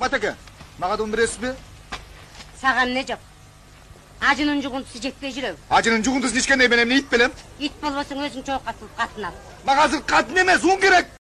қымбат әке маған бересіз бе саған не жоқ? ажының жұғындысы жетпей жүрөбү ажының жугундусун ешқандай мен эмне ит белем ит болбосоң өзің жолуп қатылып. қатын ал мага азыр қатын емес ұн керек